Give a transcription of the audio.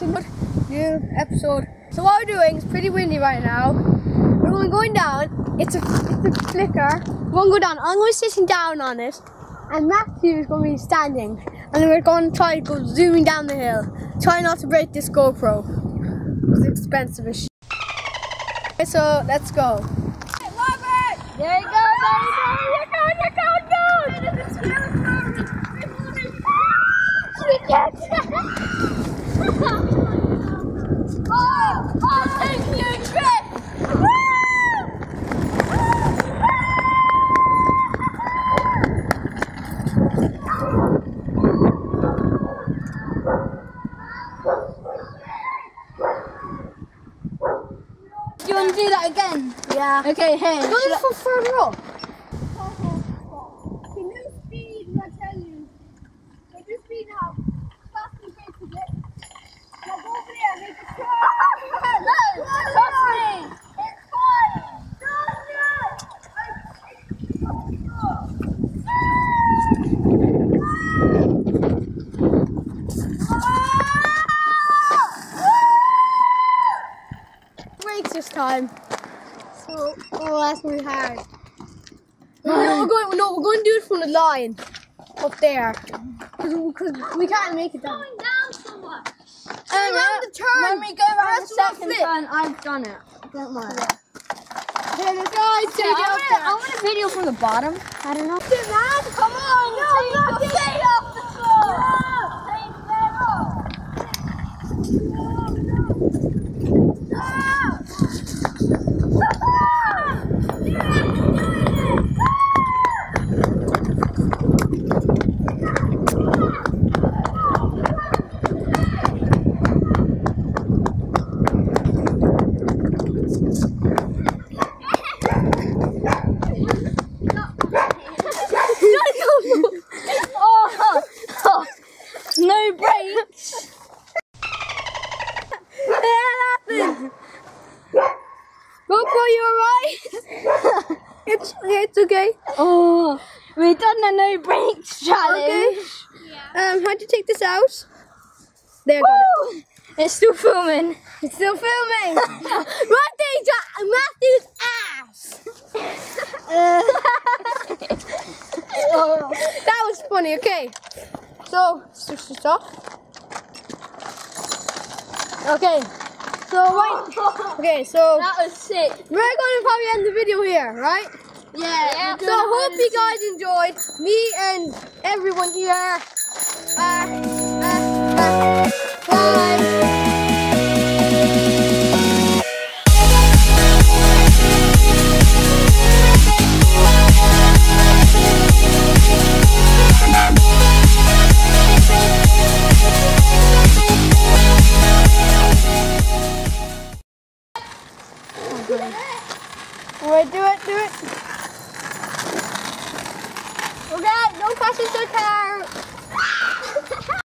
guys, to a new episode. So what we're doing is pretty windy right now. We're going going down. It's a it's a flicker. We're going to go down. I'm going to be sitting down on it, and Matthew is going to be standing. And we're going to try to go zooming down the hill. Try not to break this GoPro. It's expensive as shit. Okay, so let's go. There you go, there you go, you're going, you're going down! We can't Oh, oh, thank you, Chris! Do you want to do that again? Yeah. Okay, here. Go should I- for further up. Can you speed, I tell you? Can you speed now? Fast and break it. Now go over there, make it turn. no, trust me. It's fine. Brakes this time. So, oh, that's really hard. No, we're going. No, we're going to do it from the line up there, because we can't make it down. Going down so much. And around the turn. When we go around the second flip. turn, I've done it. Don't worry. Here, the guys, take I want, a, I want a video from the bottom. I don't know. Come on. No, not get it off the floor. Take that off. Oh, oh, no brakes. GoPro, you alright? It's it's okay. Oh, we've done the no brakes challenge. Um, how'd you take this out? There, got it. It's still filming. It's still filming. Ja- Matthew's ass. Oh. That was funny. Okay, so switch this off. Okay, so right. Okay, so That was sick. we're gonna probably end the video here, right? Yeah. yeah. So hope you guys enjoyed. Me and everyone here. Uh, uh, uh, bye. Do it, do it. Okay, don't crash into the car.